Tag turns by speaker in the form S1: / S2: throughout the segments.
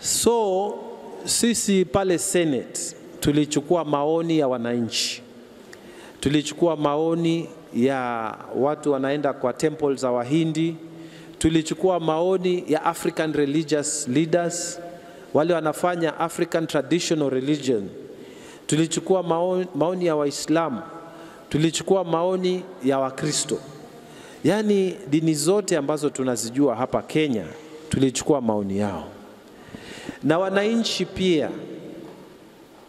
S1: So sisi pale Senate tulichukua maoni ya wananchi, tulichukua maoni ya watu wanaenda kwa temple za Wahindi, tulichukua maoni ya African religious leaders, wale wanafanya African traditional religion, tulichukua maoni, maoni ya Waislamu, tulichukua maoni ya Wakristo, yaani dini zote ambazo tunazijua hapa Kenya, tulichukua maoni yao na wananchi pia.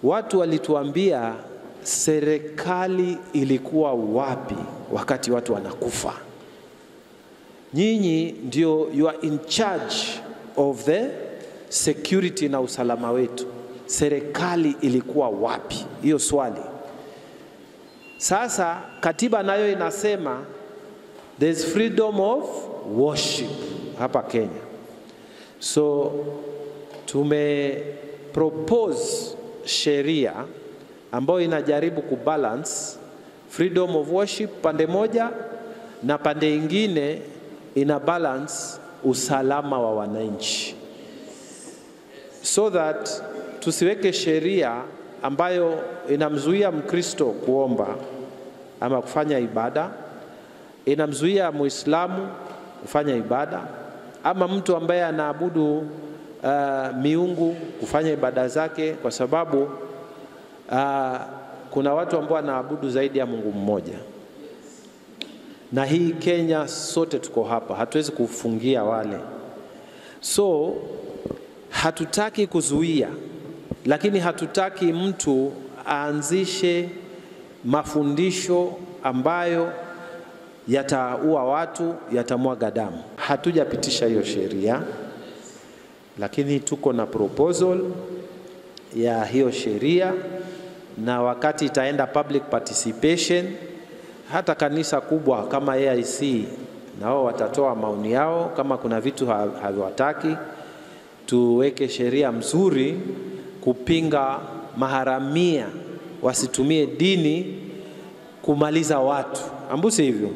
S1: Watu walituambia serikali ilikuwa wapi wakati watu wanakufa. Nyinyi ndio you are in charge of the security na usalama wetu, serikali ilikuwa wapi? Hiyo swali. Sasa katiba nayo inasema there's freedom of worship hapa Kenya, so tume propose sheria ambayo inajaribu kubalance freedom of worship pande moja na pande ingine ina balance usalama wa wananchi, so that tusiweke sheria ambayo inamzuia Mkristo kuomba ama kufanya ibada, inamzuia Muislamu kufanya ibada, ama mtu ambaye anaabudu uh, miungu kufanya ibada zake, kwa sababu uh, kuna watu ambao wanaabudu zaidi ya Mungu mmoja, na hii Kenya sote tuko hapa, hatuwezi kufungia wale. So hatutaki kuzuia, lakini hatutaki mtu aanzishe mafundisho ambayo yataua watu, yatamwaga damu. Hatujapitisha hiyo sheria, lakini tuko na proposal ya hiyo sheria, na wakati itaenda public participation, hata kanisa kubwa kama AIC nao watatoa maoni yao, kama kuna vitu haviwataki, tuweke sheria mzuri kupinga maharamia wasitumie dini kumaliza watu, ambusi hivyo